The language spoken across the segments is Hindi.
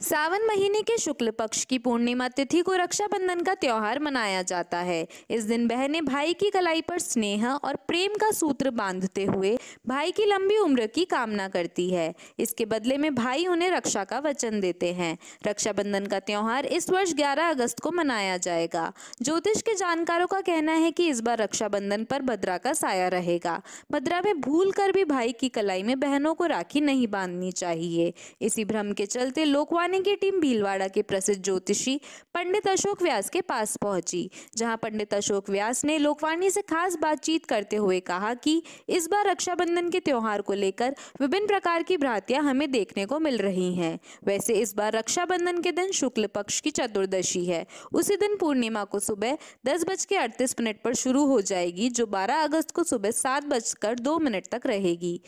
सावन महीने के शुक्ल पक्ष की पूर्णिमा तिथि को रक्षाबंधन का त्यौहार मनाया जाता है। इस दिन बहनें भाई की कलाई पर स्नेह और प्रेम का सूत्र बांधते हुए भाई की लंबी उम्र की कामना करती है। इसके बदले में भाई उन्हें रक्षा का वचन देते हैं। रक्षाबंधन का त्योहार इस वर्ष 11 अगस्त को मनाया जाएगा। ज्योतिष के जानकारों का कहना है कि इस बार रक्षाबंधन पर भद्रा का साया रहेगा। भद्रा में भूल कर भी भाई की कलाई में बहनों को राखी नहीं बांधनी चाहिए। इसी भ्रम के चलते लोकवाणी लोकवानी की टीम भीलवाड़ा के प्रसिद्ध ज्योतिषी पंडित अशोक व्यास के पास पहुँची, जहाँ पंडित अशोक व्यास ने लोकवाणी से खास बातचीत करते हुए कहा कि इस बार रक्षाबंधन के त्योहार को लेकर विभिन्न प्रकार की भ्रांतियाँ हमें देखने को मिल रही हैं। वैसे इस बार रक्षाबंधन के दिन शुक्ल पक्ष की चतुर्दशी है। उसी दिन पूर्णिमा को सुबह दस बज के अड़तीस मिनट पर शुरू हो जाएगी, जो बारह अगस्त को सुबह सात बजकर दो मिनट तक रहेगी।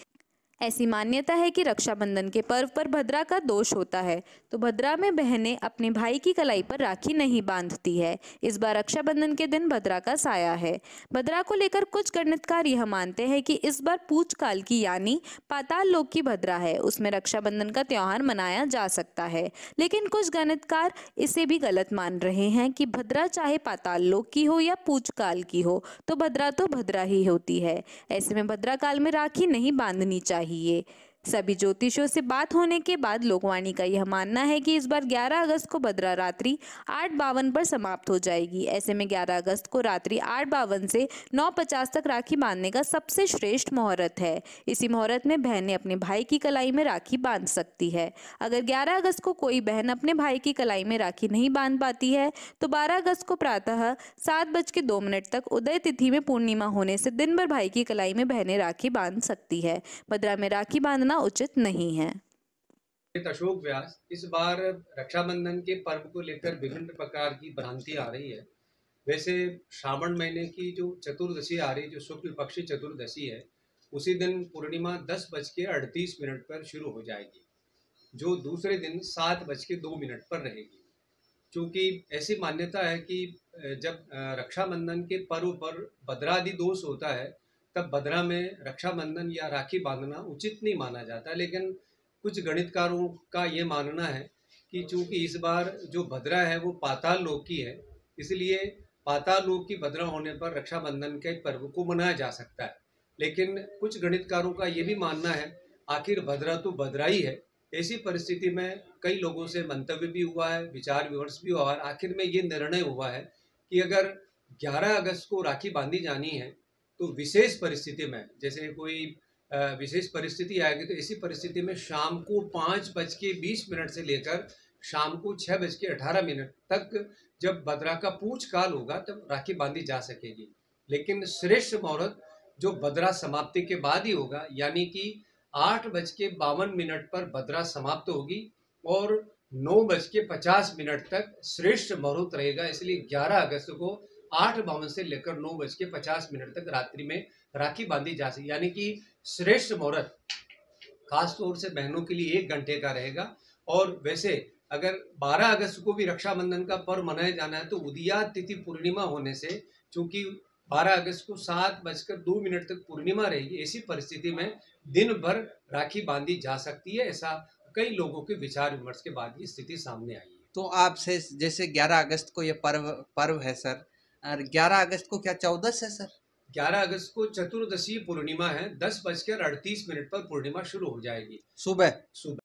ऐसी मान्यता है कि रक्षाबंधन के पर्व पर भद्रा का दोष होता है। तो भद्रा में बहनें अपने भाई की कलाई पर राखी नहीं बांधती है। इस बार रक्षाबंधन के दिन भद्रा का साया है। भद्रा को लेकर कुछ गणितकार यह मानते हैं कि इस बार पूछ काल की यानी पाताल लोक की भद्रा है। उसमें रक्षाबंधन का त्यौहार मनाया जा सकता है। लेकिन कुछ गणितकार इसे भी गलत मान रहे हैं कि भद्रा चाहे पाताल लोक की हो या पूछ काल की हो तो भद्रा तो भद्रा ही होती है। ऐसे में भद्रा काल में राखी नहीं बांधनी चाहिए। चाहिए सभी ज्योतिषों से बात होने के बाद लोकवाणी का यह मानना है कि इस बार 11 अगस्त को भद्रा रात्रि आठ बावन पर समाप्त हो जाएगी। ऐसे में 11 अगस्त को रात्रि आठ बावन से नौ पचास तक राखी बांधने का सबसे श्रेष्ठ मुहूर्त है। इसी मुहूर्त में बहनें अपने भाई की कलाई में राखी बाँध सकती है। अगर ग्यारह अगस्त को कोई बहन अपने भाई की कलाई में राखी नहीं बाँध पाती है तो बारह अगस्त को प्रातः सात बज के दो मिनट तक उदय तिथि में पूर्णिमा होने से दिन भर भाई की कलाई में बहनें राखी बाँध सकती है। भद्रा में राखी बांधना उचित नहीं है। अशोक व्यास, इस बार रक्षाबंधन के पर्व को लेकर विभिन्न प्रकार की भ्रांति आ रही है। वैसे श्रावण महीने की जो चतुर्दशी आ रही है जो शुक्ल पक्षी चतुर्दशी है, उसी दिन पूर्णिमा दस बज के अड़तीस मिनट पर शुरू हो जाएगी, जो दूसरे दिन सात बज के दो मिनट पर रहेगी। क्योंकि ऐसी मान्यता है कि जब रक्षाबंधन के पर्व पर भद्रादि दोष होता है तब भद्रा में रक्षाबंधन या राखी बांधना उचित नहीं माना जाता। लेकिन कुछ गणितकारों का ये मानना है कि चूँकि इस बार जो भद्रा है, वो पाताल लोक की है, इसलिए पाताल लोक की भद्रा होने पर रक्षाबंधन के पर्व को मनाया जा सकता है। लेकिन कुछ गणितकारों का ये भी मानना है, आखिर भद्रा तो भद्रा ही है। ऐसी परिस्थिति में कई लोगों से मंतव्य भी हुआ है, विचार विमर्श भी हुआ है आखिर में ये निर्णय हुआ है कि अगर 11 अगस्त को राखी बांधी जानी है तो विशेष परिस्थिति में, जैसे कोई विशेष परिस्थिति आएगी तो इसी परिस्थिति में शाम को पाँच बज के बीस मिनट से लेकर शाम को छः बज के अठारह मिनट तक जब भद्रा का पूछ काल होगा तब राखी बांधी जा सकेगी। लेकिन श्रेष्ठ मुहूर्त जो भद्रा समाप्ति के बाद ही होगा, यानी कि आठ बज के बावन मिनट पर भद्रा समाप्त होगी और नौ बज के पचास मिनट तक श्रेष्ठ मुहूर्त रहेगा, इसलिए ग्यारह अगस्त को आठ बावन से लेकर नौ बज के पचास मिनट तक रात्रि में राखी बांधी जा सके। यानी कि श्रेष्ठ मुहूर्त, खास तौर से बहनों के लिए एक घंटे का रहेगा। और वैसे अगर 12 अगस्त को भी रक्षाबंधन का पर्व मनाया जाना है तो उदिया तिथि पूर्णिमा होने से, चूँकि 12 अगस्त को सात बजकर दो मिनट तक पूर्णिमा रहेगी, ऐसी परिस्थिति में दिन भर राखी बांधी जा सकती है, ऐसा कई लोगों के विचार विमर्श के बाद ये स्थिति सामने आई है। तो आपसे जैसे 11 अगस्त को ये पर्व पर्व है, सर और 11 अगस्त को क्या चौदस है सर? 11 अगस्त को चतुर्दशी पूर्णिमा है दस बजकर अड़तीस मिनट पर पूर्णिमा शुरू हो जाएगी। सुबह। सुबह।